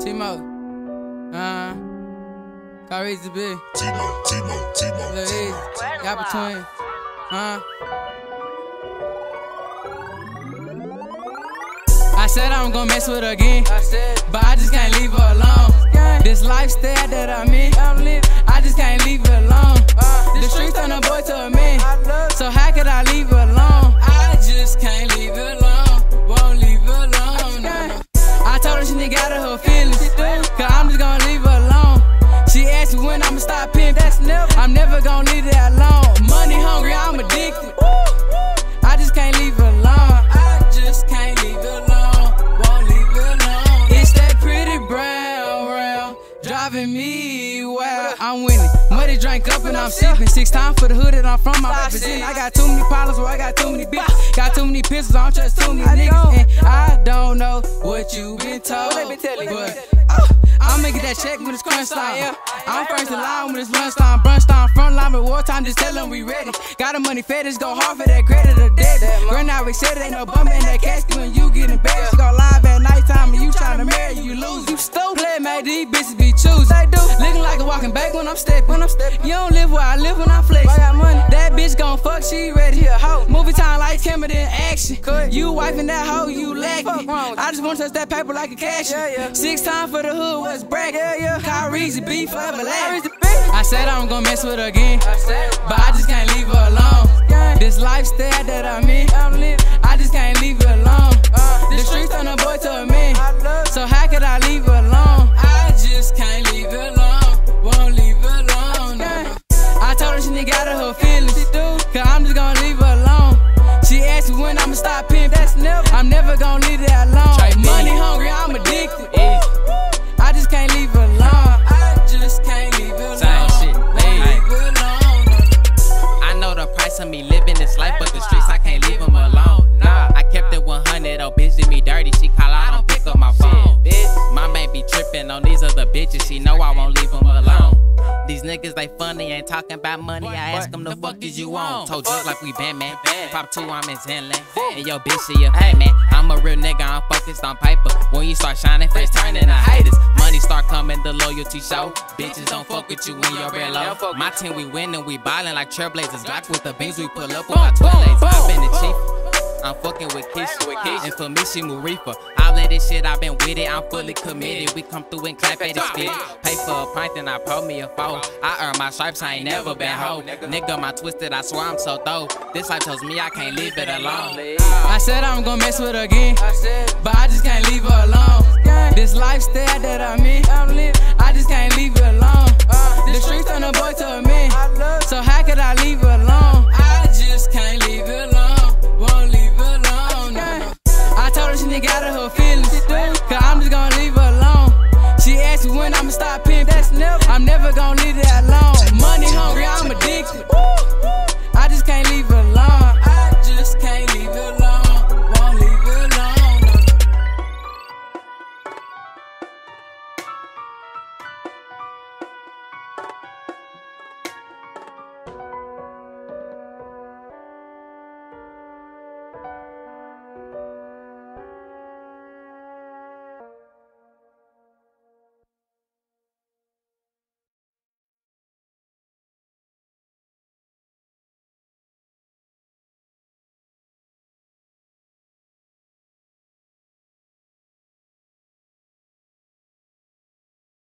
T-Mo. Uh, Kyrizzyy B. T-Mo, T-Mo, T-Mo, Lil Eazy. T-Mo. Yappa Twin. Uh. I said I'm gonna mess with her again, but I just can't leave her alone. This lifestyle that I'm in, I just can't I'm never gonna leave that alone. Money hungry, I'm addicted. I just can't leave it alone. I just can't leave it alone. Won't leave it alone. It's that pretty brown round driving me wild. I'm winning. Muddy drink up and I'm sipping. Six times for the hood that I'm from. I represent. I got too many problems, or I got too many bitches. Got too many pistols. I don't trust too many niggas. And I don't know what you been told. But I'ma get that check when it's crunch time. I'm first in line when it's lunchtime. Brunch time, front line with wartime. Just tell them we ready. Got the money fed, just go hard for that credit or debit. Grand out, we said it ain't no bum in that casket when you get embarrassed. She gon' lie at nighttime and you tryna marry, you lose. You stupid. Play, made these bitches be choosing. They do. Looking like a walking back when I'm stepping. When I'm stepping. You don't live where I live when I fuck, she ready. Here, hoe. Movie time like camera in action. You wiping that hoe, you lacking. I just wanna touch that paper like a cashier. Six times for the hood, what's bracket? Yeah, yeah. Kyri, beef forever last. I said I'm gonna mess with her again, but I just can't leave her alone. This lifestyle that I'm in, I just can't leave her alone. I'ma stop pimping, I'm never gonna leave that alone. Money hungry, I'm addicted. I just can't leave it alone. I just can't leave it alone. Same shit. Won't leave alone. I know the price of me living this life, but the streets I can't leave them alone. Nah, I kept it 100, oh bitch did me dirty. She call, I don't pick up my phone. Bitch, My man be tripping on these other bitches. She know I won't leave them alone. These niggas they funny, ain't talking about money. I ask them the fuck is you on? Told you like we been man. Pop two, I'm in Zenland. And yo bitch, she a fat man. I'm a real nigga, I'm focused on paper. When you start shining, face turning to haters. Money start coming, the loyalty show. Bitches don't fuck with you when you're real low. My team, we winning, we ballin' like trailblazers. Black with the beans, we pull up with my twilights. I've been the chief. I'm fucking with Keisha. And for me, she move I let this shit, i been with it, I'm fully committed. We come through and clap at his feet. Pay for a pint, then I pour me a four. I earn my stripes, I ain't never been hoe. Nigga, my twisted, I swear I'm so throw. This life tells me I can't leave it alone. I said I'm gonna mess with her again, but I just can't leave her alone. This lifestyle that I'm in, to when I'ma stop pimping. That's never. I'm never gonna leave it alone. Money hungry, I'm addicted. I just can't leave it alone. I just can't leave it alone.